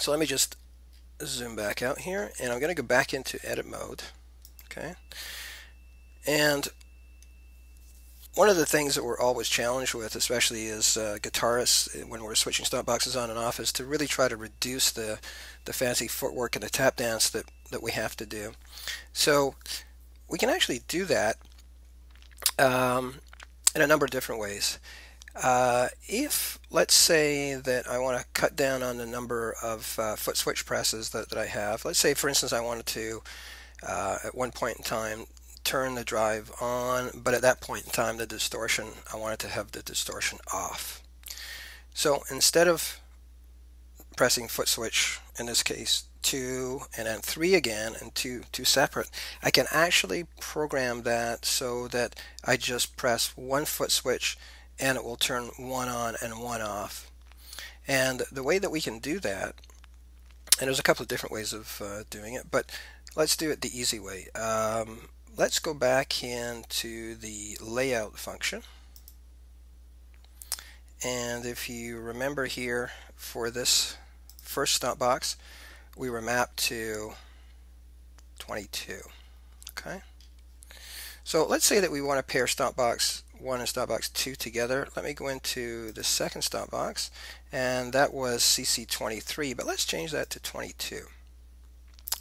So let me just zoom back out here and I'm going to go back into edit mode. Okay. And one of the things that we're always challenged with, especially as uh, guitarists when we're switching stomp boxes on and off, is to really try to reduce the, the fancy footwork and the tap dance that, that we have to do. So we can actually do that um, in a number of different ways. Uh, if, let's say that I want to cut down on the number of uh, foot switch presses that, that I have, let's say for instance I wanted to, uh, at one point in time, turn the drive on, but at that point in time the distortion, I wanted to have the distortion off. So instead of pressing foot switch, in this case, 2 and then 3 again and 2, two separate, I can actually program that so that I just press one foot switch and it will turn one on and one off. And the way that we can do that, and there's a couple of different ways of uh, doing it, but let's do it the easy way. Um, let's go back into the layout function. And if you remember here for this first stomp box, we were mapped to 22. Okay. So let's say that we want to pair stomp box 1 and stomp box 2 together. Let me go into the second stomp box and that was CC23 but let's change that to 22.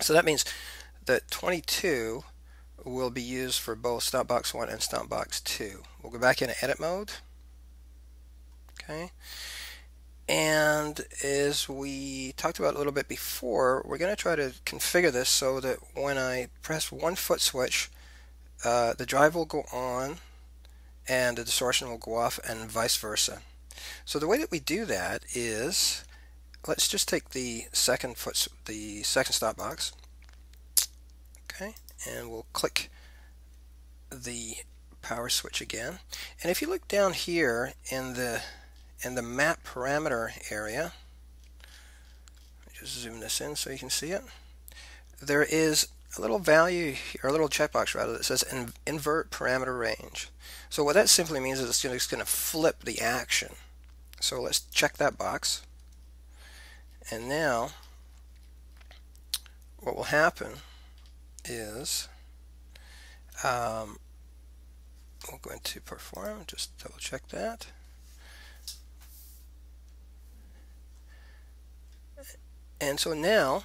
So that means that 22 will be used for both stomp box 1 and stomp box 2. We'll go back into edit mode. Okay. And as we talked about a little bit before, we're going to try to configure this so that when I press one foot switch, uh, the drive will go on and the distortion will go off and vice versa. So the way that we do that is, let's just take the second foot, the second stomp box, okay, and we'll click the power switch again. And if you look down here in the in the map parameter area, just zoom this in so you can see it. There is a little value or a little checkbox rather that says invert parameter range. So what that simply means is it's going to flip the action. So let's check that box. And now what will happen is um, we'll go into perform, just double check that. And so now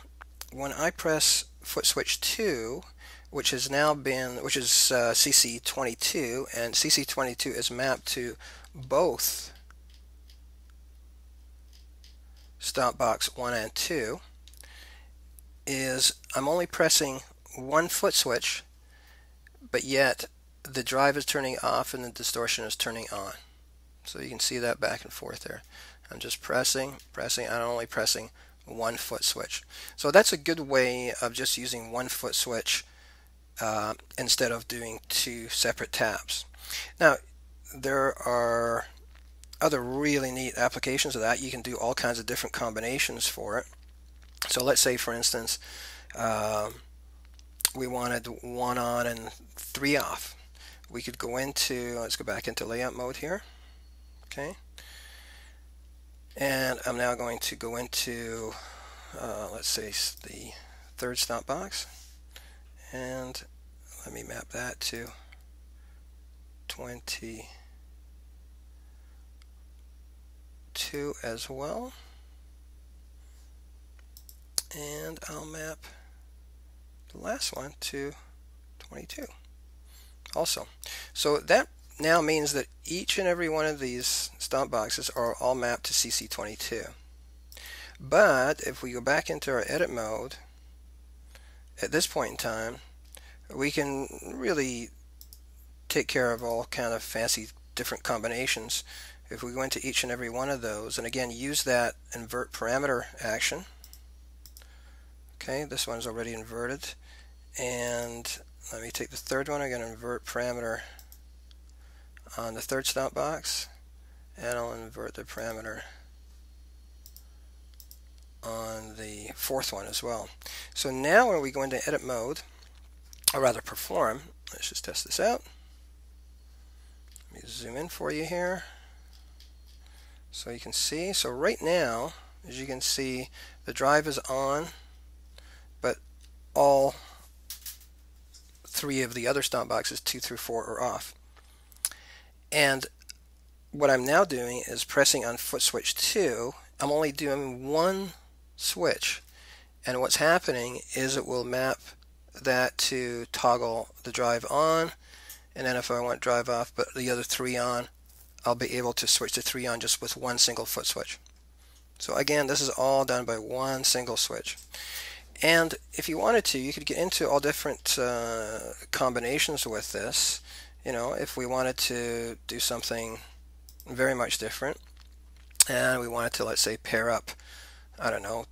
when I press foot switch 2 which has now been which is uh, CC22 and CC22 is mapped to both stomp box 1 and 2 is I'm only pressing one foot switch but yet the drive is turning off and the distortion is turning on. So you can see that back and forth there. I'm just pressing pressing I'm only pressing one foot switch. So that's a good way of just using one foot switch uh, instead of doing two separate taps. Now there are other really neat applications of that. You can do all kinds of different combinations for it. So let's say for instance uh, we wanted one on and three off. We could go into, let's go back into layout mode here. Okay. And I'm now going to go into, uh, let's say, the third stomp box. And let me map that to 22 as well. And I'll map the last one to 22 also. So that now means that each and every one of these stomp boxes are all mapped to CC22. But if we go back into our edit mode, at this point in time, we can really take care of all kind of fancy different combinations. If we go into each and every one of those, and again use that invert parameter action. Okay, this one's already inverted. And let me take the third one, to invert parameter on the third stomp box and I'll invert the parameter on the fourth one as well. So now when we go into edit mode, or rather perform, let's just test this out. Let me zoom in for you here so you can see. So right now, as you can see the drive is on but all three of the other stomp boxes, two through four, are off. And what I'm now doing is pressing on foot switch 2. I'm only doing one switch. And what's happening is it will map that to toggle the drive on. And then if I want drive off, but the other three on, I'll be able to switch to three on just with one single foot switch. So again, this is all done by one single switch. And if you wanted to, you could get into all different uh, combinations with this. You know, if we wanted to do something very much different, and we wanted to, let's say, pair up, I don't know,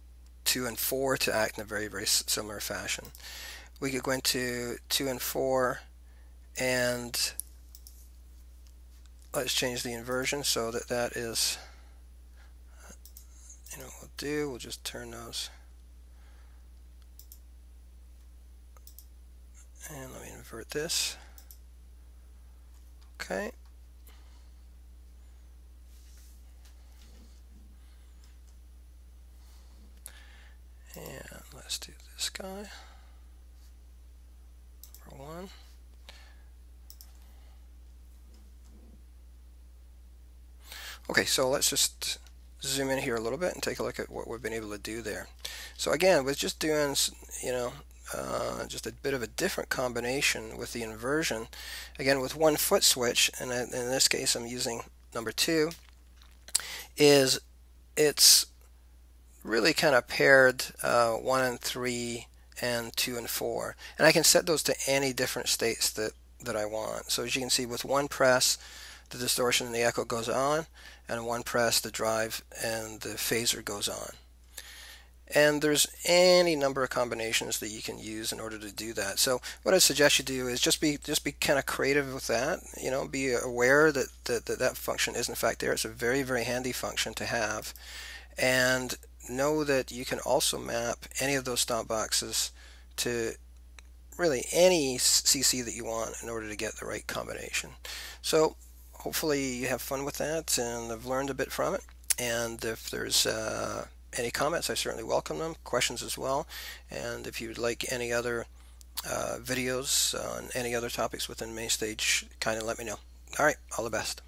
2 and 4 to act in a very, very similar fashion. We could go into 2 and 4 and let's change the inversion so that that is, you know, we'll do, we'll just turn those and let me invert this okay. And let's do this guy. Number one. Okay so let's just zoom in here a little bit and take a look at what we've been able to do there. So again with just doing you know uh, just a bit of a different combination with the inversion. Again, with one foot switch, and in this case I'm using number two, is it's really kind of paired uh, one and three and two and four. And I can set those to any different states that, that I want. So as you can see with one press, the distortion and the echo goes on, and one press, the drive and the phaser goes on. And there's any number of combinations that you can use in order to do that. So what I suggest you do is just be just be kind of creative with that. You know, be aware that that, that, that function is in fact there. It's a very very handy function to have, and know that you can also map any of those stomp boxes to really any CC that you want in order to get the right combination. So hopefully you have fun with that and have learned a bit from it. And if there's uh, any comments, I certainly welcome them. Questions as well. And if you would like any other uh, videos on any other topics within MainStage, kind of let me know. All right, all the best.